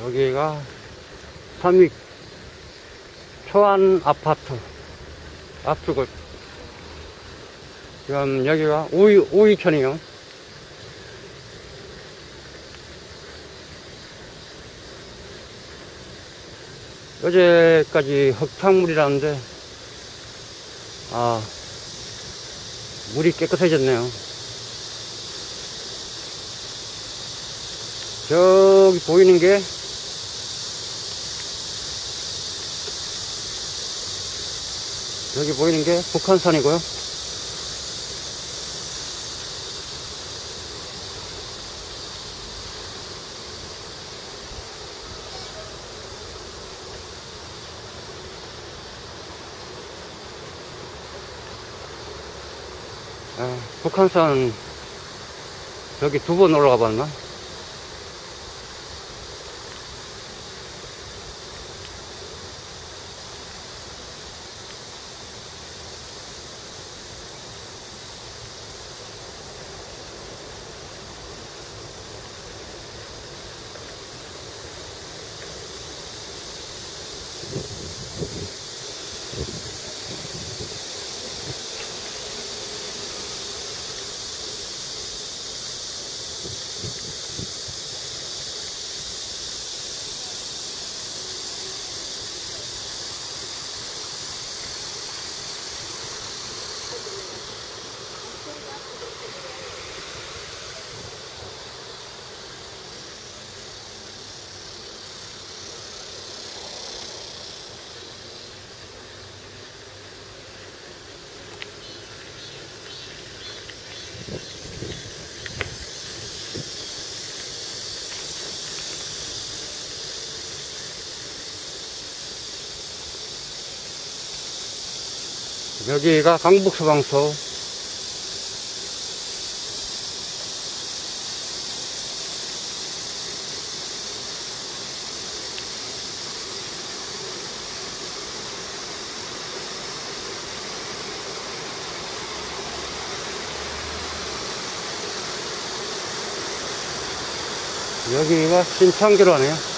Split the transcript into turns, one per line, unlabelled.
여기가 삼익 초안 아파트 앞쪽을 지금 여기가 오이, 오이천이요. 어제까지 흙탕물이라는데, 아, 물이 깨끗해졌네요. 저기 보이는 게 여기 보이는 게 북한산이고요. 아, 북한산 저기 두 번 올라가 봤나? 여기가 강북소방서. 여기가 신창기로 하네요